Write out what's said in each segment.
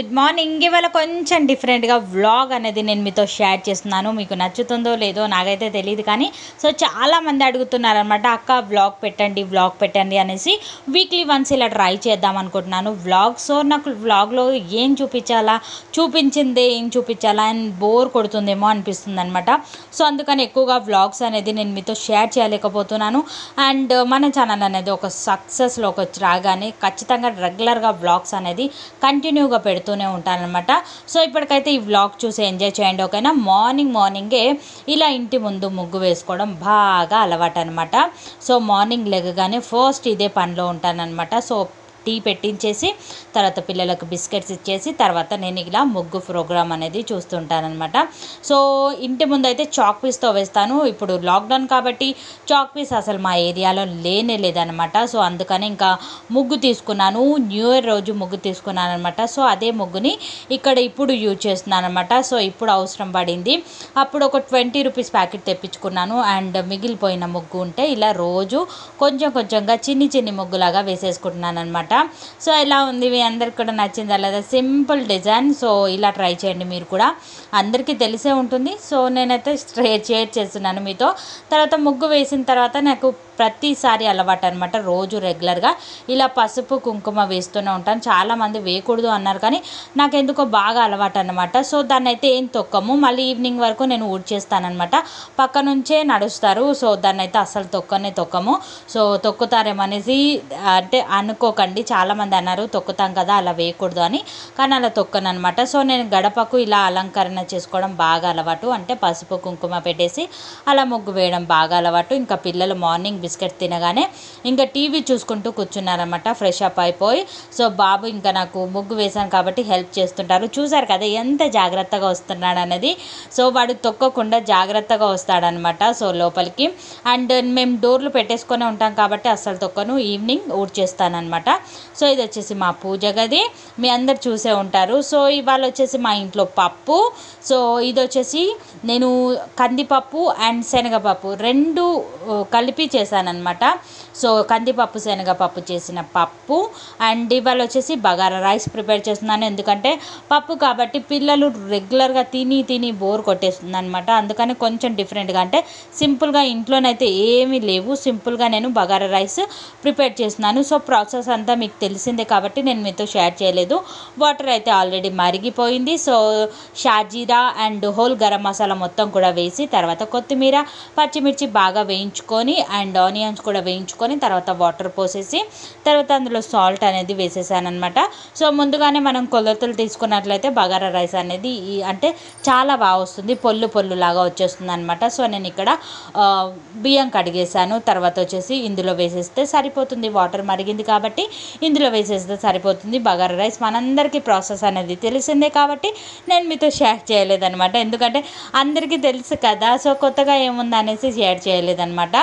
Good morning ఇవాళ కొంచెం డిఫరెంట్గా వ్లాగ్ అనేది నేను మీతో షేర్ చేస్తున్నాను. మీకు నచ్చుతుందో లేదో నాకైతే తెలియదు కానీ సో చాలామంది అడుగుతున్నారనమాట అక్క వ్లాగ్ పెట్టండి వ్లాగ్ పెట్టండి అనేసి. వీక్లీ వన్స్ ఇలా ట్రై చేద్దాం అనుకుంటున్నాను. వ్లాగ్ సో నాకు వ్లాగ్లో ఏం చూపించాలా? చూపించిందే ఏం చూపించాలా? అని బోర్ కొడుతుందేమో అనిపిస్తుంది అనమాట సో అందుకని ఎక్కువగా వ్లాగ్స్ అనేది నేను మీతో షేర్ చేయలేకపోతున్నాను. అండ్ మన ఛానల్ అనేది ఒక సక్సెస్లోకి వచ్చి రాగానే ఖచ్చితంగా రెగ్యులర్గా వ్లాగ్స్ అనేది కంటిన్యూగా చెప్తూనే ఉంటానన్నమాట. సో ఇప్పటికైతే ఈ వ్లాగ్ చూసి ఎంజాయ్ చేయండి ఓకేనా? మార్నింగ్ మార్నింగే ఇలా ఇంటి ముందు ముగ్గు వేసుకోవడం బాగా అలవాటు అనమాట సో మార్నింగ్ లెగగానే ఫస్ట్ ఇదే పనిలో ఉంటానన్నమాట. సో టీ పెట్టించేసి తర్వాత పిల్లలకు బిస్కెట్స్ ఇచ్చేసి తర్వాత నేను ఇలా ముగ్గు ప్రోగ్రామ్ అనేది చూస్తుంటానమాట సో ఇంటి ముందు అయితే చాక్ పీస్తో వేస్తాను. ఇప్పుడు లాక్డౌన్ కాబట్టి చాక్ పీస్ అసలు మా ఏరియాలో లేనే లేదనమాట సో అందుకని ఇంకా ముగ్గు తీసుకున్నాను. న్యూ ఇయర్ రోజు ముగ్గు తీసుకున్నాను అనమాట సో అదే ముగ్గుని ఇక్కడ ఇప్పుడు యూజ్ చేస్తున్నాను అనమాట సో ఇప్పుడు అవసరం పడింది. అప్పుడు ఒక ట్వంటీ రూపీస్ ప్యాకెట్ తెప్పించుకున్నాను. అండ్ మిగిలిపోయిన ముగ్గు ఉంటే ఇలా రోజు కొంచెం కొంచెంగా చిన్ని చిన్ని ముగ్గులాగా వేసేసుకుంటున్నాను అనమాట సో ఇలా ఉంది? మీ అందరికి కూడా నచ్చిందా? లేదా సింపుల్ డిజైన్. సో ఇలా ట్రై చేయండి మీరు కూడా. అందరికీ తెలిసే ఉంటుంది. సో నేనైతే స్ట్రే- షేర్ చేస్తున్నాను మీతో. తర్వాత ముగ్గు వేసిన తర్వాత నాకు ప్రతిసారి అలవాటు అనమాట రోజు రెగ్యులర్గా ఇలా పసుపు కుంకుమ వేస్తూనే ఉంటాను చాలామంది వేయకూడదు అన్నారు కానీ నాకు ఎందుకో బాగా అలవాటు అనమాట సో దాన్ని అయితే ఏం తొక్కము. మళ్ళీ ఈవినింగ్ వరకు నేను ఊడ్చేస్తానమాట పక్క నుంచే నడుస్తారు. సో దాన్ని అయితే అసలు తొక్కనే తొక్కము. సో తొక్కుతారేమో అనేసి అంటే అనుకోకండి. చాలామంది అన్నారు తొక్కుతాం కదా అలా వేయకూడదు అని. కానీ అలా తొక్కను అనమాట సో నేను గడపకు ఇలా అలంకరణ చేసుకోవడం బాగా అలవాటు. అంటే పసుపు కుంకుమ పెట్టేసి అలా ముగ్గు వేయడం బాగా అలవాటు. ఇంకా పిల్లలు మార్నింగ్ బిస్కెట్ తినగానే ఇంకా టీవీ చూసుకుంటూ కూర్చున్నారనమాట ఫ్రెష్ అప్ అయిపోయి. సో బాబు ఇంకా నాకు ముగ్గు వేశాను కాబట్టి హెల్ప్ చేస్తుంటారు. చూసారు కదా ఎంత జాగ్రత్తగా వస్తున్నాడు అనేది సో వాడు తొక్కకుండా జాగ్రత్తగా వస్తాడనమాట సో లోపలికి. అండ్ మేము డోర్లు పెట్టేసుకొని ఉంటాం కాబట్టి అస్సలు తొక్కను ఈవినింగ్ ఊడ్చేస్తానమాట సో ఇది వచ్చేసి మా పూజ గది. మీ అందరు చూసే ఉంటారు. సో ఇవాళ వచ్చేసి మా ఇంట్లో పప్పు. సో ఇది వచ్చేసి నేను కందిపప్పు అండ్ శనగపప్పు రెండు కలిపి చేశాను. చేశానమాట సో కందిపప్పు శనగపప్పు చేసిన పప్పు. అండ్ ఇవాళ వచ్చేసి బగారా రైస్ ప్రిపేర్ చేస్తున్నాను. ఎందుకంటే పప్పు కాబట్టి పిల్లలు రెగ్యులర్గా తిని తిని బోర్ కొట్టేస్తుంది అనమాట అందుకని కొంచెం డిఫరెంట్గా అంటే సింపుల్గా ఇంట్లోనైతే ఏమీ లేవు. సింపుల్గా నేను బగారా రైస్ ప్రిపేర్ చేస్తున్నాను. సో ప్రాసెస్ అంతా మీకు తెలిసిందే కాబట్టి నేను మీతో షేర్ చేయలేదు. వాటర్ అయితే ఆల్రెడీ మరిగిపోయింది. సో షాజీరా అండ్ హోల్ గరం మసాలా మొత్తం కూడా వేసి తర్వాత కొత్తిమీర పచ్చిమిర్చి బాగా వేయించుకొని అండ్ ఆనియన్స్ కూడా వేయించుకొని తర్వాత వాటర్ పోసేసి తర్వాత అందులో సాల్ట్ అనేది వేసేసాను అనమాట సో ముందుగానే మనం కొలతలు తీసుకున్నట్లయితే బగారా రైస్ అనేది ఈ అంటే చాలా బాగా వస్తుంది. పొల్లు పొల్లు లాగా వచ్చేస్తుంది అనమాట సో నేను ఇక్కడ బియ్యం కడిగేసాను తర్వాత వచ్చేసి ఇందులో వేసేస్తే సరిపోతుంది. వాటర్ మరిగింది కాబట్టి ఇందులో వేసేస్తే సరిపోతుంది బగారా రైస్. మనందరికీ ప్రాసెస్ అనేది తెలిసిందే కాబట్టి నేను మీతో షేర్ చేయలేదనమాట ఎందుకంటే అందరికీ తెలుసు కదా సో కొత్తగా ఏముంది అనేసి షేర్ చేయలేదన్నమాట.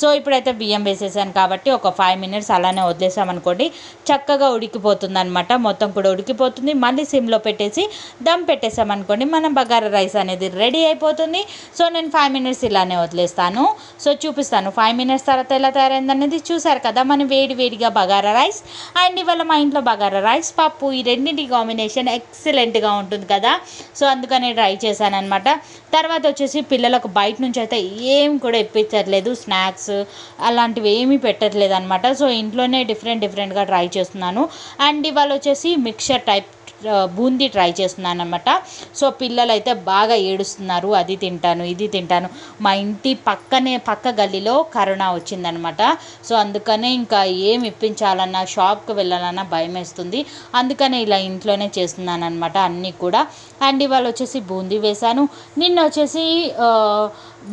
సో ఇప్పుడైతే బియ్యం వేసేసాను కాబట్టి ఒక ఫైవ్ మినిట్స్ అలానే వదిలేసామనుకోండి చక్కగా ఉడికిపోతుంది అనమాట మొత్తం కూడా ఉడికిపోతుంది. మళ్ళీ సిమ్లో పెట్టేసి దమ్ పెట్టేసామనుకోండి మన బగారా రైస్ అనేది రెడీ అయిపోతుంది. సో నేను ఫైవ్ మినిట్స్ ఇలానే వదిలేస్తాను. సో చూపిస్తాను. ఫైవ్ మినిట్స్ తర్వాత ఎలా తయారైంది అనేది చూసారు కదా మనం వేడి వేడిగా బగారా రైస్ అండ్ ఇవాళ మా ఇంట్లో బగారా రైస్ పప్పు ఈ రెండింటి కాంబినేషన్ ఎక్సలెంట్గా ఉంటుంది కదా. సో అందుకనే ట్రై చేశాను అనమాట తర్వాత వచ్చేసి పిల్లలకు బయట నుంచి అయితే ఏం కూడా ఇప్పించట్లేదు. స్నాక్స్ అలాంటివి ఏమీ పెట్టట్లేదు అనమాట సో ఇంట్లోనే డిఫరెంట్ డిఫరెంట్గా ట్రై చేస్తున్నాను. అండ్ ఇవాళ వచ్చేసి మిక్చర్ టైప్ బూందీ ట్రై చేస్తున్నాను అనమాట సో పిల్లలు అయితే బాగా ఏడుస్తున్నారు. అది తింటాను ఇది తింటాను. మా ఇంటి పక్కనే పక్క గల్లీలో కరోనా వచ్చిందనమాట సో అందుకనే ఇంకా ఏం ఇప్పించాలన్నా షాప్కి వెళ్ళాలన్నా భయం వేస్తుంది. అందుకనే ఇలా ఇంట్లోనే చేస్తున్నాను అనమాట అన్నీ కూడా. అండ్ ఇవాళ వచ్చేసి బూందీ వేశాను. నిన్న వచ్చేసి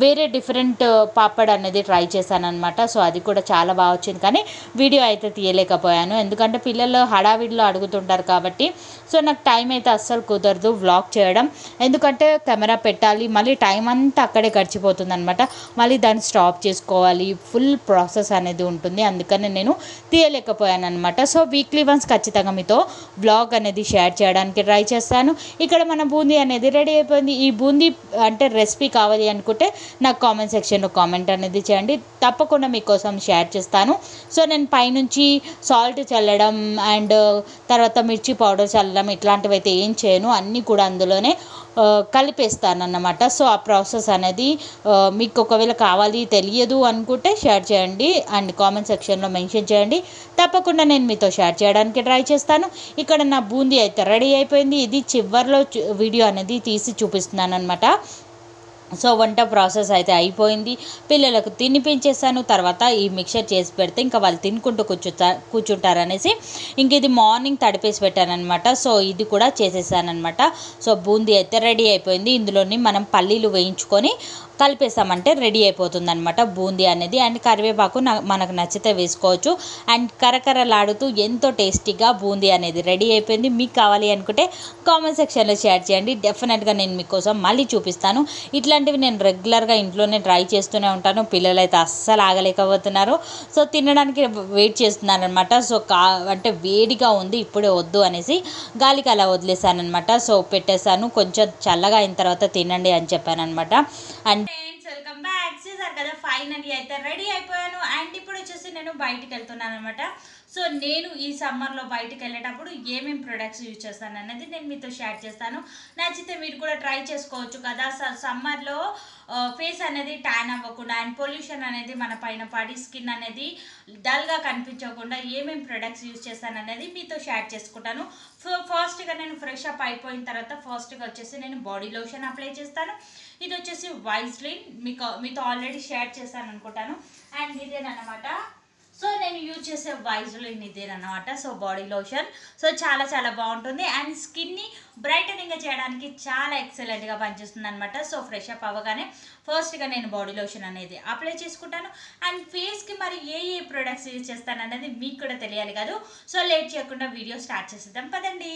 వేరే డిఫరెంట్ పాపడ్ అనేది ట్రై చేశాను అనమాట సో అది కూడా చాలా బాగా వచ్చింది. కానీ వీడియో అయితే తీయలేకపోయాను. ఎందుకంటే పిల్లలు హడావిడిలో అడుగుతుంటారు కాబట్టి. సో నాకు టైం అయితే అస్సలు కుదరదు వ్లాగ్ చేయడం. ఎందుకంటే కెమెరా పెట్టాలి. మళ్ళీ టైం అంతా అక్కడే గడిచిపోతుంది అనమాట మళ్ళీ దాన్ని స్టాప్ చేసుకోవాలి. ఫుల్ ప్రాసెస్ అనేది ఉంటుంది. అందుకని నేను తీయలేకపోయాను అనమాట సో వీక్లీ వన్స్ ఖచ్చితంగా మీతో వ్లాగ్ అనేది షేర్ చేయడానికి ట్రై చేస్తాను. ఇక్కడ మన బూందీ అనేది రెడీ అయిపోయింది. ఈ బూందీ అంటే రెసిపీ కావాలి అనుకుంటే నాకు కామెంట్ సెక్షన్లో కామెంట్ అనేది చేయండి. తప్పకుండా మీకోసం షేర్ చేస్తాను. సో నేను పైనుంచి సాల్ట్ చల్లడం అండ్ uh, తర్వాత మిర్చి పౌడర్ చల్లడం ఇట్లాంటివి అయితే ఏం చేయను. అన్నీ కూడా అందులోనే uh, కలిపేస్తాను అన్నమాట సో ఆ ప్రాసెస్ అనేది uh, మీకు ఒకవేళ కావాలి తెలియదు అనుకుంటే షేర్ చేయండి. అండ్ కామెంట్ సెక్షన్లో మెన్షన్ చేయండి. తప్పకుండా నేను మీతో షేర్ చేయడానికి ట్రై చేస్తాను. ఇక్కడ నా బూందీ అయితే రెడీ అయిపోయింది. ఇది చివరిలో వీడియో అనేది తీసి చూపిస్తున్నాను అనమాట సో వంట ప్రాసెస్ అయితే అయిపోయింది. పిల్లలకు తినిపించేసాను తర్వాత ఈ మిక్చర్ చేసి పెడితే ఇంకా వాళ్ళు తినుకుంటూ కూర్చుంటారు కూర్చుంటారనేసి ఇంక ఇది మార్నింగ్ తడిపేసి పెట్టానమాట సో ఇది కూడా చేసేసానమాట సో బూందీ అయితే రెడీ అయిపోయింది. ఇందులోని మనం పల్లీలు వేయించుకొని కలిపేసామంటే రెడీ అయిపోతుంది అనమాట బూందీ అనేది. అండ్ కరివేపాకు మనకు నచ్చితే వేసుకోవచ్చు. అండ్ కరకరలాడుతూ ఎంతో టేస్టీగా బూందీ అనేది రెడీ అయిపోయింది. మీకు కావాలి అనుకుంటే కామెంట్ సెక్షన్లో షేర్ చేయండి. డెఫినెట్గా నేను మీకోసం మళ్ళీ చూపిస్తాను. ఇట్లాంటివి నేను రెగ్యులర్గా ఇంట్లోనే ట్రై చేస్తూనే ఉంటాను. పిల్లలు అయితే అస్సలు ఆగలేకపోతున్నారు. సో తినడానికి వెయిట్ చేస్తున్నాను అనమాట సో కా అంటే వేడిగా ఉంది ఇప్పుడే వద్దు అనేసి గాలికి అలా వదిలేసాను అనమాట సో పెట్టేశాను. కొంచెం చల్లగా అయిన తర్వాత తినండి అని చెప్పాను అనమాట అండ్ ఫ్రెండ్స్ వెల్కమ్ బ్యాక్. చూసారు కదా ఫైనల్లీ అయితే రెడీ అయిపోయాను. అండ్ ఇప్పుడు వచ్చేసి నేను బయటికి వెళ్తున్నాను అనమాట సో నేను ఈ సమ్మర్లో బయటికి వెళ్ళేటప్పుడు ఏమేమి ప్రొడక్ట్స్ యూజ్ చేస్తాను అన్నది నేను మీతో షేర్ చేస్తాను. నచ్చితే మీరు కూడా ట్రై చేసుకోవచ్చు కదా. సమ్మర్లో ఫేస్ అనేది ట్యాన్ అవ్వకుండా అండ్ పొల్యూషన్ అనేది మన పైన పడి స్కిన్ అనేది డల్గా కనిపించకుండా ఏమేమి ప్రొడక్ట్స్ యూజ్ చేస్తాను అనేది మీతో షేర్ చేసుకుంటాను. సో నేను ఫ్రెష్ అప్ అయిపోయిన తర్వాత ఫస్ట్గా వచ్చేసి నేను బాడీ లోషన్ అప్లై చేస్తాను. ఇది వచ్చేసి వైజ్లిన్ మీకు మీతో ఆల్రెడీ షేర్ చేశాను అనుకుంటాను. అండ్ ఇదేనమాట సో నేను యూజ్ చేసే వైజ్లిన్ ఇదేనమాట. సో బాడీ లోషన్ సో చాలా చాలా బాగుంటుంది. అండ్ స్కిన్ని బ్రైటనింగ్గా చేయడానికి చాలా ఎక్సలెంట్గా పనిచేస్తుంది అనమాట సో ఫ్రెష్ అప్ అవ్వగానే ఫస్ట్గా నేను బాడీ లోషన్ అనేది అప్లై చేసుకుంటాను. అండ్ ఫేస్కి మరి ఏ ఏ ప్రొడక్ట్స్ యూజ్ చేస్తాను అనేది మీకు కూడా తెలియాలి కాదు? సో లేట్ చేయకుండా వీడియో స్టార్ట్ చేసేద్దాం. పదండి.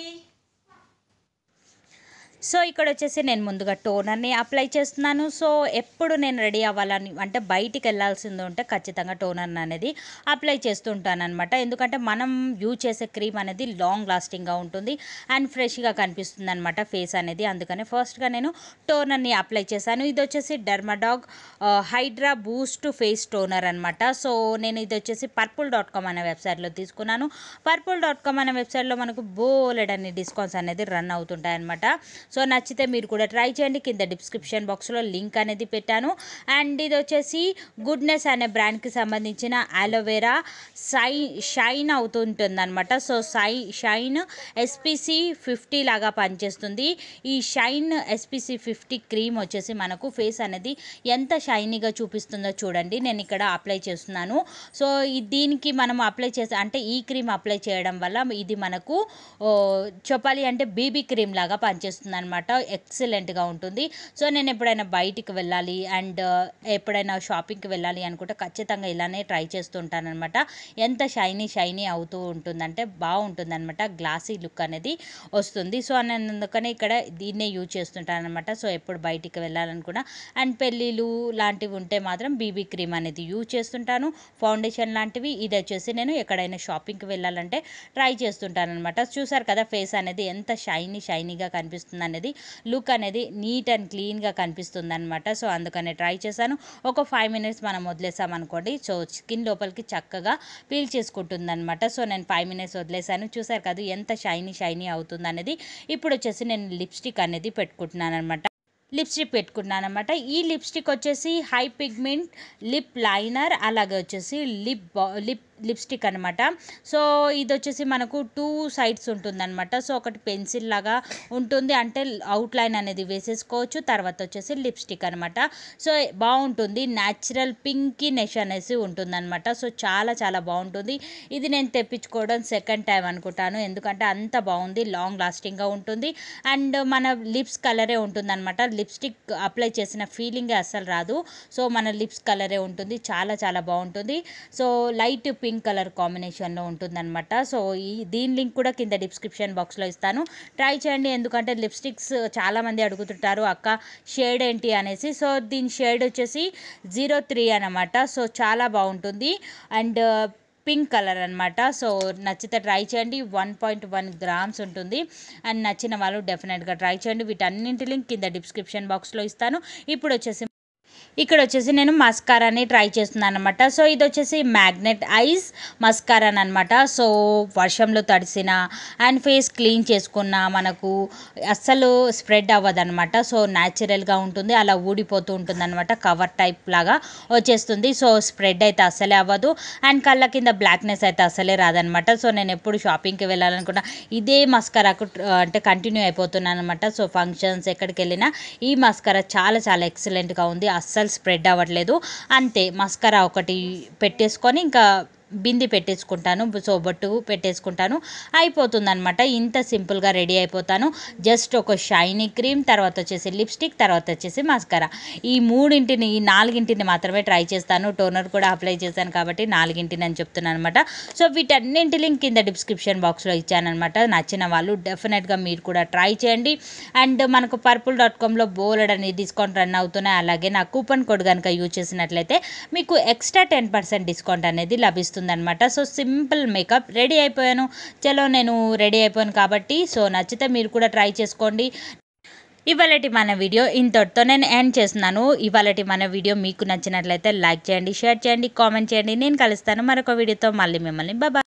సో ఇక్కడ వచ్చేసి నేను ముందుగా టోనర్ని అప్లై చేస్తున్నాను. సో ఎప్పుడు నేను రెడీ అవ్వాలని అంటే బయటికి వెళ్ళాల్సింది ఉంటే ఖచ్చితంగా టోనర్ అనేది అప్లై చేస్తుంటాను అనమాట ఎందుకంటే మనం యూజ్ చేసే క్రీమ్ అనేది లాంగ్ లాస్టింగ్గా ఉంటుంది అండ్ ఫ్రెష్గా కనిపిస్తుంది అనమాట ఫేస్ అనేది. అందుకనే ఫస్ట్గా నేను టోనర్ని అప్లై చేశాను. ఇది వచ్చేసి డర్మడాగ్ హైడ్రా బూస్ట్ ఫేస్ టోనర్ అనమాట సో నేను ఇది వచ్చేసి పర్పుల్ డాట్ కామ్ అనే వెబ్సైట్లో తీసుకున్నాను. పర్పుల్ డాట్ కామ్ అనే వెబ్సైట్లో మనకు బోలెడ్ అన్ని డిస్కౌంట్స్ అనేది రన్ అవుతుంటాయి అనమాట సో నచ్చితే మీరు కూడా ట్రై చేయండి. కింద డిస్క్రిప్షన్ బాక్స్లో లింక్ అనేది పెట్టాను. అండ్ ఇది వచ్చేసి గుడ్నెస్ అనే బ్రాండ్కి సంబంధించిన అలోవెరా సై షైన్ అవుతుంటుంది అనమాట సో సై షైన్ ఎస్పీసీ ఫిఫ్టీ లాగా పనిచేస్తుంది. ఈ షైన్ ఎస్పీసీ ఫిఫ్టీ క్రీమ్ వచ్చేసి మనకు ఫేస్ అనేది ఎంత షైనీగా చూపిస్తుందో చూడండి. నేను ఇక్కడ అప్లై చేస్తున్నాను. సో దీనికి మనం అప్లై చేసే అంటే ఈ క్రీమ్ అప్లై చేయడం వల్ల ఇది మనకు చెప్పాలి అంటే బీబీ క్రీమ్ లాగా పనిచేస్తుంది అనమాట ఎక్సలెంట్గా ఉంటుంది. సో నేను ఎప్పుడైనా బయటికి వెళ్ళాలి అండ్ ఎప్పుడైనా షాపింగ్కి వెళ్ళాలి అనుకుంటే ఖచ్చితంగా ఇలానే ట్రై చేస్తుంటాను అనమాట ఎంత షైనీ షైనీ అవుతూ ఉంటుందంటే బాగుంటుంది అనమాట గ్లాసీ లుక్ అనేది వస్తుంది. సో నేను అందుకనే ఇక్కడ దీన్నే యూజ్ చేస్తుంటాను అనమాట సో ఎప్పుడు బయటికి వెళ్ళాలనుకున్నా. అండ్ పెళ్ళిళ్ళు లాంటివి ఉంటే మాత్రం బీబీ క్రీమ్ అనేది యూజ్ చేస్తుంటాను. ఫౌండేషన్ లాంటివి ఇది వచ్చేసి నేను ఎక్కడైనా షాపింగ్కి వెళ్ళాలంటే ట్రై చేస్తుంటాను అనమాట చూసారు కదా ఫేస్ అనేది ఎంత షైనీ షైనీగా కనిపిస్తుంది అనేది లుక్ అనేది నీట్ అండ్ క్లీన్గా కనిపిస్తుంది అనమాట సో అందుకనే ట్రై చేశాను. ఒక ఫైవ్ మినిట్స్ మనం వదిలేసాం అనుకోండి సో స్కిన్ లోపలికి చక్కగా పీల్ చేసుకుంటుంది అనమాట సో నేను ఫైవ్ మినిట్స్ వదిలేసాను. చూసారు కదా ఎంత షైనీ షైనీ అవుతుంది అనేది ఇప్పుడు వచ్చేసి నేను లిప్స్టిక్ అనేది పెట్టుకుంటున్నాను అనమాట లిప్స్టిక్ పెట్టుకున్నాను అనమాట ఈ లిప్స్టిక్ వచ్చేసి హై పిగ్మెంట్ లిప్ లైనర్ అలాగే వచ్చేసి లిప్ లిప్ లిప్స్టిక్ అనమాట సో ఇది వచ్చేసి మనకు టూ సైడ్స్ ఉంటుందన్నమాట. సో ఒకటి పెన్సిల్ లాగా ఉంటుంది. అంటే అవుట్ లైన్ అనేది వేసేసుకోవచ్చు. తర్వాత వచ్చేసి లిప్స్టిక్ అనమాట సో బాగుంటుంది. న్యాచురల్ పింకీ నెష్ అనేసి ఉంటుందన్నమాట. సో చాలా చాలా బాగుంటుంది. ఇది నేను తెప్పించుకోవడం సెకండ్ టైం అనుకుంటాను. ఎందుకంటే అంత బాగుంది. లాంగ్ లాస్టింగ్గా ఉంటుంది. అండ్ మన లిప్స్ కలరే ఉంటుందన్నమాట. లిప్స్టిక్ అప్లై చేసిన ఫీలింగే అస్సలు రాదు. సో మన లిప్స్ కలరే ఉంటుంది. చాలా చాలా బాగుంటుంది. So light pink pink colour కాంబినేషన్లో ఉంటుందన్నమాట. సో ఈ దీని లింక్ కూడా కింద డిస్క్రిప్షన్ బాక్స్లో ఇస్తాను. ట్రై చేయండి. ఎందుకంటే లిప్స్టిక్స్ చాలామంది అడుగుతుంటారు అక్క షేడ్ ఏంటి? అనేసి. సో దీని షేడ్ వచ్చేసి జీరో త్రీ అనమాట సో చాలా బాగుంటుంది. అండ్ పింక్ కలర్ అనమాట సో నచ్చితే ట్రై చేయండి. వన్ పాయింట్ వన్ గ్రామ్స్ ఉంటుంది. అండ్ నచ్చిన వాళ్ళు డెఫినెట్గా ట్రై చేయండి. వీటన్నింటి లింక్ కింద డిస్క్రిప్షన్ బాక్స్లో ఇస్తాను. ఇప్పుడు వచ్చేసి ఇక్కడ వచ్చేసి నేను మస్కారాని ట్రై చేస్తున్నాను అనమాట సో ఇది వచ్చేసి మ్యాగ్నెట్ ఐస్ మస్కారాన్ అనమాట సో వర్షంలో తడిసిన అండ్ ఫేస్ క్లీన్ చేసుకున్న మనకు అస్సలు స్ప్రెడ్ అవ్వదనమాట సో న్యాచురల్గా ఉంటుంది అలా ఊడిపోతూ ఉంటుంది అనమాట కవర్ టైప్ లాగా వచ్చేస్తుంది. సో స్ప్రెడ్ అయితే అస్సలే అవ్వదు. అండ్ కళ్ళ కింద బ్లాక్నెస్ అయితే అస్సలే రాదనమాట సో నేను ఎప్పుడు షాపింగ్కి వెళ్ళాలనుకున్నా ఇదే మస్కరాకు అంటే కంటిన్యూ అయిపోతున్నాను అనమాట సో ఫంక్షన్స్ ఎక్కడికి వెళ్ళినా ఈ మస్కరా చాలా చాలా ఎక్సలెంట్గా ఉంది. అస్సలు స్ప్రెడ్ అవ్వట్లేదు. అంతే మస్కరా ఒకటి పెట్టేసుకొని ఇంకా బింది పెట్టేసుకుంటాను సో బొట్టు పెట్టేసుకుంటాను. అయిపోతుందనమాట ఇంత సింపుల్గా రెడీ అయిపోతాను. జస్ట్ ఒక షైనీ క్రీమ్ తర్వాత వచ్చేసి లిప్స్టిక్ తర్వాత వచ్చేసి మస్కరా. ఈ మూడింటిని ఈ నాలుగింటిని మాత్రమే ట్రై చేస్తాను. టోనర్ కూడా అప్లై చేశాను కాబట్టి నాలుగింటిని అని చెప్తున్నాను అనమాట సో వీటన్నింటి లింక్ కింద డిస్క్రిప్షన్ బాక్స్లో ఇచ్చానమాట నచ్చిన వాళ్ళు డెఫినెట్గా మీరు కూడా ట్రై చేయండి. అండ్ మనకు పర్పుల్ డాట్ కామ్లో బోలెడ్ అని డిస్కౌంట్ రన్ అవుతున్నాయి. అలాగే నా కూపన్ కోడ్ కనుక యూజ్ చేసినట్లయితే మీకు ఎక్స్ట్రా టెన్ పర్సెంట్ డిస్కౌంట్ అనేది లభిస్తుంది. వస్తుందనమాట సో సింపుల్ మేకప్. రెడీ అయిపోయాను. చలో నేను రెడీ అయిపోయాను కాబట్టి సో నచ్చితే మీరు కూడా ట్రై చేసుకోండి. ఇవాళటి మన వీడియో ఇంతటితో నేను ఎండ్ చేస్తున్నాను. ఇవాళటి మన వీడియో మీకు నచ్చినట్లయితే లైక్ చేయండి షేర్ చేయండి కామెంట్ చేయండి. నేను కలుస్తాను మరొక వీడియోతో. మళ్ళీ మిమ్మల్ని బాబా.